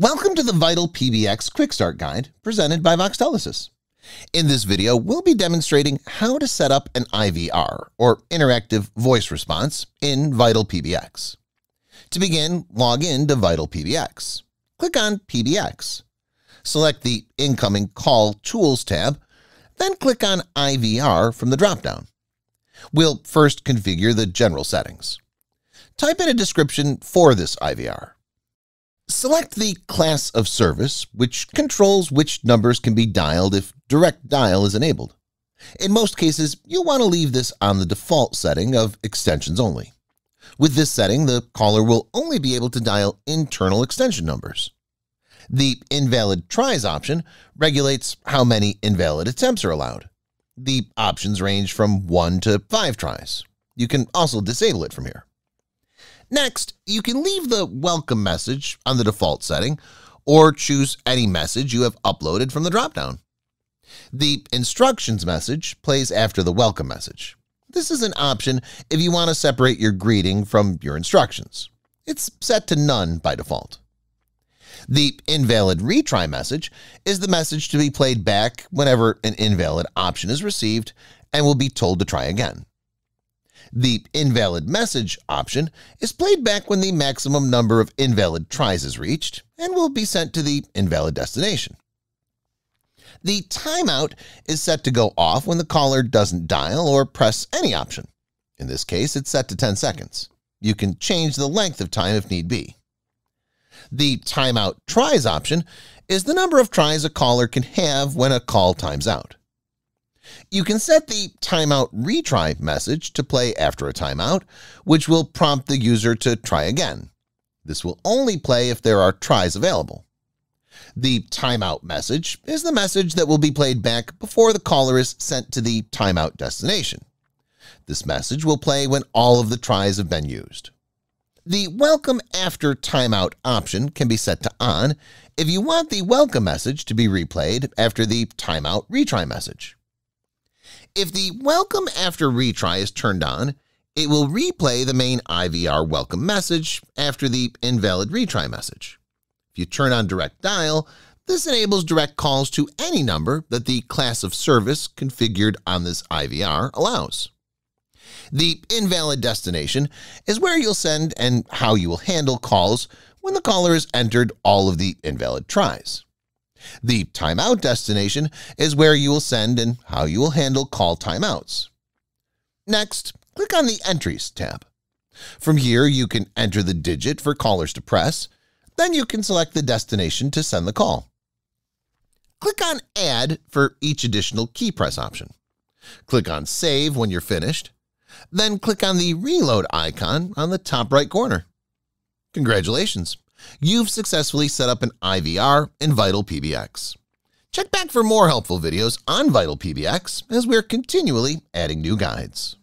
Welcome to the Vital PBX Quick Start Guide presented by Voxtelesys. In this video, we'll be demonstrating how to set up an IVR, or Interactive Voice Response, in Vital PBX. To begin, log in to Vital PBX. Click on PBX. Select the Incoming Call Tools tab, then click on IVR from the dropdown. We'll first configure the general settings. Type in a description for this IVR. Select the class of service, which controls which numbers can be dialed if direct dial is enabled. In most cases, you'll want to leave this on the default setting of extensions only. With this setting, the caller will only be able to dial internal extension numbers. The Invalid Tries option regulates how many invalid attempts are allowed. The options range from 1 to 5 tries. You can also disable it from here. Next, you can leave the welcome message on the default setting or choose any message you have uploaded from the dropdown. The instructions message plays after the welcome message. This is an option if you want to separate your greeting from your instructions. It's set to none by default. The invalid retry message is the message to be played back whenever an invalid option is received and will be told to try again. The invalid message option is played back when the maximum number of invalid tries is reached and will be sent to the invalid destination. The timeout is set to go off when the caller doesn't dial or press any option. In this case, it's set to 10 seconds. You can change the length of time if need be. The timeout tries option is the number of tries a caller can have when a call times out. You can set the timeout retry message to play after a timeout, which will prompt the user to try again. This will only play if there are tries available. The timeout message is the message that will be played back before the caller is sent to the timeout destination. This message will play when all of the tries have been used. The Welcome After Timeout option can be set to on if you want the welcome message to be replayed after the timeout retry message. If the welcome after retry is turned on, it will replay the main IVR welcome message after the invalid retry message. If you turn on direct dial, this enables direct calls to any number that the class of service configured on this IVR allows. The invalid destination is where you'll send and how you will handle calls when the caller has entered all of the invalid tries. The timeout destination is where you will send and how you will handle call timeouts. Next, click on the Entries tab. From here, you can enter the digit for callers to press, then you can select the destination to send the call. Click on Add for each additional key press option. Click on Save when you're finished, then click on the Reload icon on the top right corner. Congratulations! You've successfully set up an IVR in Vital PBX. Check back for more helpful videos on Vital PBX as we're continually adding new guides.